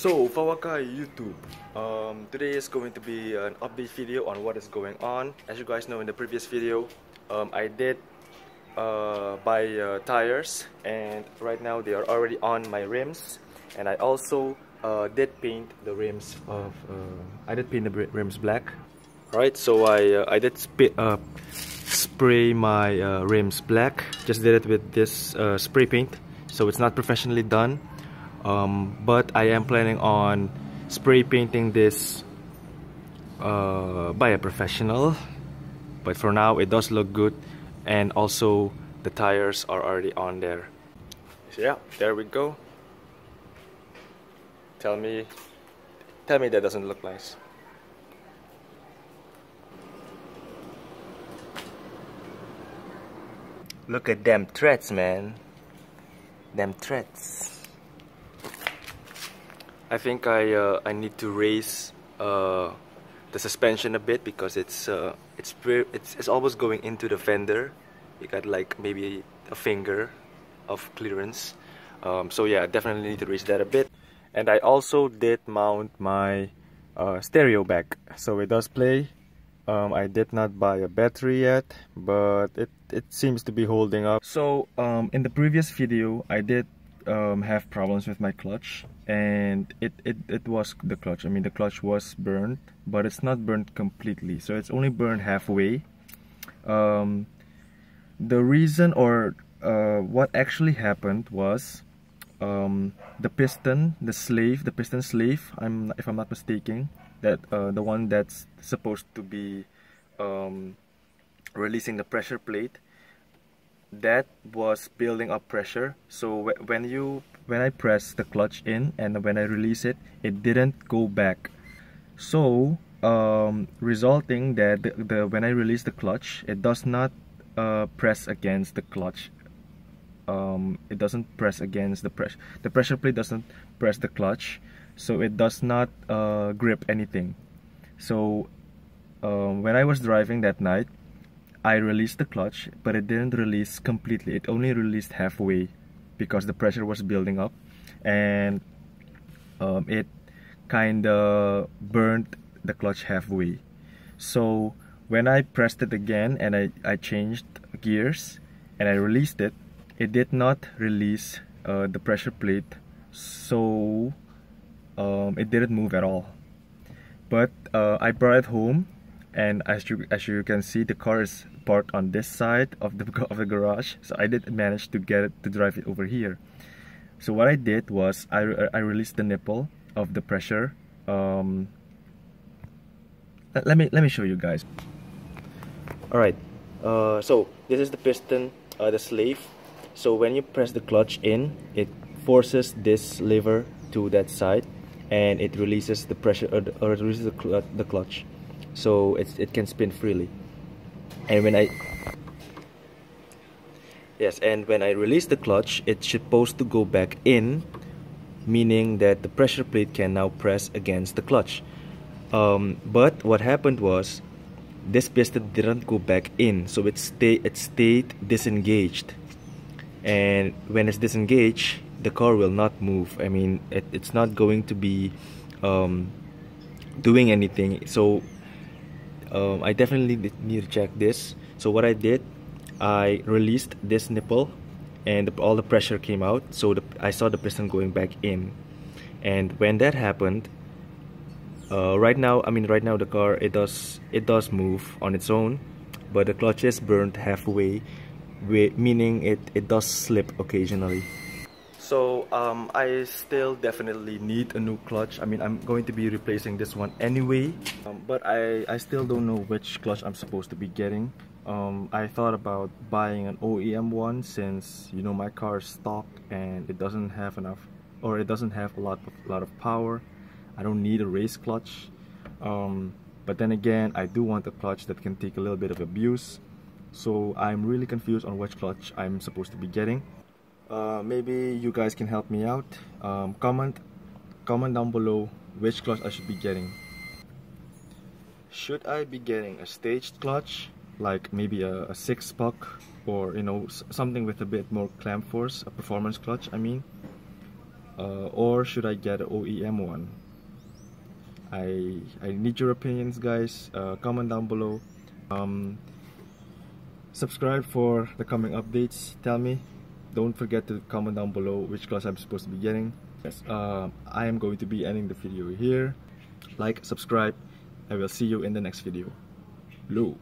So, Fawakai YouTube. Um, today is going to be an update video on what is going on. As you guys know in the previous video, um, I did uh, buy uh, tires and right now they are already on my rims and I also uh, did paint the rims of uh, I did paint the rims black Alright, so I uh, I did uh, spray my rims black just did it with this spray paint so it's not professionally done um, but I am planning on spray painting this uh, by a professional. But for now it does look good. And also the tires are already on there. So yeah there we go. Tell me tell me that doesn't look nice. Look at them threads man. Them threads I think I uh, I need to raise uh, the suspension a bit because it's uh, it's it's it's almost going into the fender. You got like maybe a finger of clearance. Um, so yeah, definitely need to raise that a bit. And I also did mount my uh, stereo back, so it does play. Um, I did not buy a battery yet, but it it seems to be holding up. So um, in the previous video, I did um, have problems with my clutch and it, it, it was the clutch. I mean the clutch was burned but it's not burned completely so it's only burned halfway. Um, the reason or uh, what actually happened was um, the piston the slave the piston slave I'm if I'm not mistaken that uh, the one that's supposed to be um, releasing the pressure plate that was building up pressure. So when you when I press the clutch in and when I release it it didn't go back. So um, resulting that the, the, when I release the clutch it does not uh, press against the clutch. Um, it doesn't press against the press the pressure plate doesn't press the clutch so it does not uh, grip anything. So um, when I was driving that night I released the clutch, but it didn't release completely. It only released halfway because the pressure was building up and um, it kind of burned the clutch halfway. So when I pressed it again and I, I changed gears and I released it, it did not release uh, the pressure plate so um, it didn't move at all. But uh, I brought it home and as you as you can see the car is parked on this side of the of the garage. So I did manage to get it to drive it over here. So what I did was I, I released the nipple of the pressure. Um, let me let me show you guys. All right uh, so this is the piston uh, the sleeve. So when you press the clutch in it forces this lever to that side and it releases the pressure or, or it releases the, cl the clutch so it, it can spin freely. And when I yes and when I release the clutch it's supposed to go back in meaning that the pressure plate can now press against the clutch. Um, but what happened was this piston didn't go back in so it stay it stayed disengaged. And when it's disengaged the car will not move. I mean it, it's not going to be um, doing anything. So um, I definitely need to check this. So what I did I released this nipple and all the pressure came out. So the, I saw the piston going back in. And when that happened uh, right now I mean right now the car it does it does move on its own but the clutch is burned halfway meaning it, it does slip occasionally so um, I still definitely need a new clutch. I mean, I'm going to be replacing this one anyway. Um, but I, I still don't know which clutch I'm supposed to be getting. Um, I thought about buying an OEM one since, you know, my car is stock and it doesn't have enough, or it doesn't have a lot of, a lot of power. I don't need a race clutch. Um, but then again, I do want a clutch that can take a little bit of abuse. So I'm really confused on which clutch I'm supposed to be getting uh, maybe you guys can help me out. Um, comment comment down below which clutch I should be getting. Should I be getting a staged clutch like maybe a, a six puck or you know something with a bit more clamp force a performance clutch I mean? Uh, or should I get an OEM one? I I need your opinions guys. Uh, comment down below. Um, subscribe for the coming updates. Tell me don't forget to comment down below which class I'm supposed to be getting. Yes. Uh, I am going to be ending the video here. Like subscribe I will see you in the next video. Lou